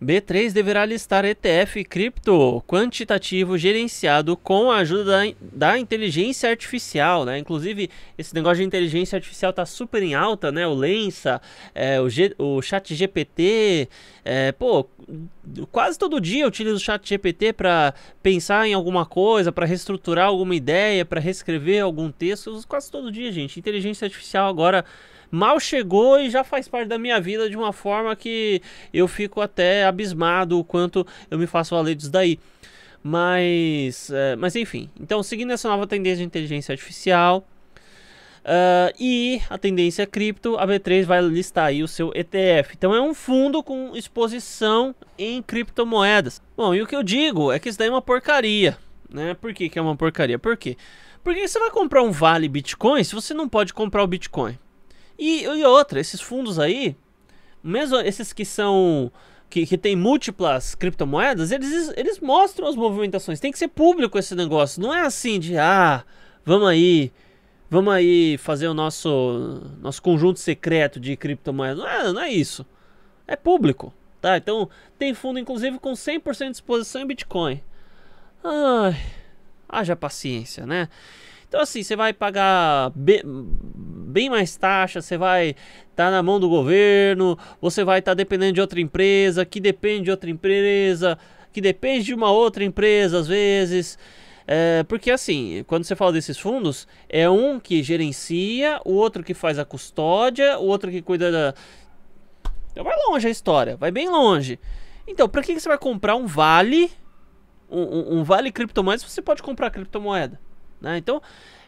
B3 deverá listar ETF cripto quantitativo gerenciado com a ajuda da, da, inteligência artificial, né? Inclusive, esse negócio de inteligência artificial tá super em alta, né? O Lensa, é, o, G, o Chat GPT, é, pô, quase todo dia eu utilizo o Chat GPT para pensar em alguma coisa, para reestruturar alguma ideia, para reescrever algum texto, quase todo dia, gente. Inteligência artificial agora mal chegou e já faz parte da minha vida de uma forma que eu fico até abismado o quanto eu me faço valer disso daí. Mas, é, mas enfim, então seguindo essa nova tendência de inteligência artificial uh, e a tendência cripto, a B3 vai listar aí o seu ETF. Então é um fundo com exposição em criptomoedas. Bom, e o que eu digo é que isso daí é uma porcaria. Né? Por que, que é uma porcaria? Por quê? Porque você vai comprar um vale Bitcoin se você não pode comprar o Bitcoin. E, e outra, esses fundos aí, mesmo esses que são que, que tem múltiplas criptomoedas, eles, eles mostram as movimentações. Tem que ser público esse negócio. Não é assim de ah, vamos aí, vamos aí fazer o nosso nosso conjunto secreto de criptomoedas. Não é, não é isso. É público, tá? Então, tem fundo inclusive com 100% de exposição em Bitcoin. Ai, haja paciência, né? Então assim, você vai pagar bem, mais taxa, você vai estar tá na mão do governo, você vai estar tá dependendo de outra empresa, que depende de outra empresa, que depende de uma outra empresa às vezes. É, porque assim, quando você fala desses fundos, é um que gerencia, o outro que faz a custódia, o outro que cuida da. Então vai longe a história, vai bem longe. Então, para que, que você vai comprar um vale, um, um, um vale criptomoeda se você pode comprar criptomoeda? Né? Então,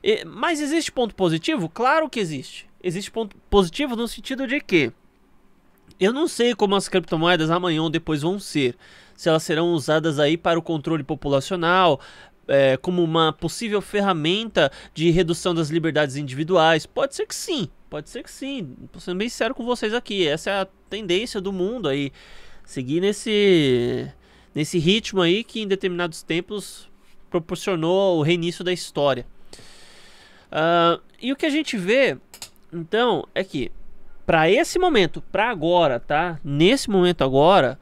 e, mas existe ponto positivo? Claro que existe. Existe ponto positivo no sentido de que eu não sei como as criptomoedas amanhã ou depois vão ser. Se elas serão usadas aí para o controle populacional, é, como uma possível ferramenta de redução das liberdades individuais. Pode ser que sim, pode ser que sim. Estou sendo bem sério com vocês aqui. Essa é a tendência do mundo aí. Seguir nesse, nesse ritmo aí que em determinados tempos proporcionou o reinício da história. Uh, e o que a gente vê, então, é que para esse momento, para agora, tá? Nesse momento agora,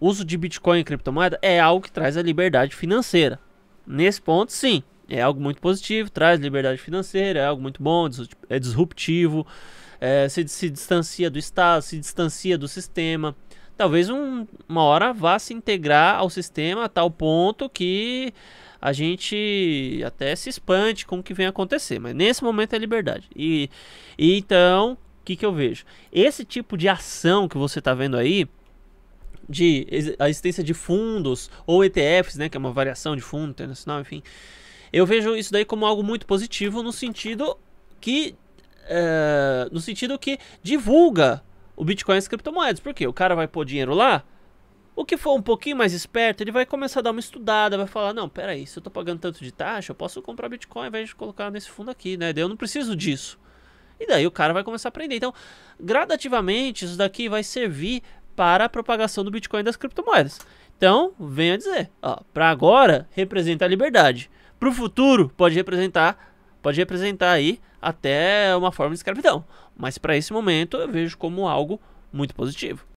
uso de Bitcoin e criptomoeda é algo que traz a liberdade financeira. Nesse ponto, sim, é algo muito positivo, traz liberdade financeira, é algo muito bom, é disruptivo, é, se, se distancia do Estado, se distancia do sistema. Talvez um, uma hora vá se integrar ao sistema a tal ponto que a gente até se espante com o que vem acontecer, mas nesse momento é liberdade. E, e então, o que, que eu vejo? Esse tipo de ação que você está vendo aí, de a existência de fundos ou ETFs, né, que é uma variação de fundo internacional, enfim, eu vejo isso daí como algo muito positivo no sentido que é, no sentido que divulga o Bitcoin e as criptomoedas. Porque o cara vai pôr dinheiro lá, o que for um pouquinho mais esperto, ele vai começar a dar uma estudada, vai falar, não, peraí, se eu tô pagando tanto de taxa, eu posso comprar Bitcoin ao invés de colocar nesse fundo aqui, né? Eu não preciso disso. E daí o cara vai começar a aprender. Então, gradativamente, isso daqui vai servir para a propagação do Bitcoin e das criptomoedas. Então, venha dizer, para agora representa a liberdade. Para o futuro pode representar, pode representar aí até uma forma de escravidão. Mas para esse momento eu vejo como algo muito positivo.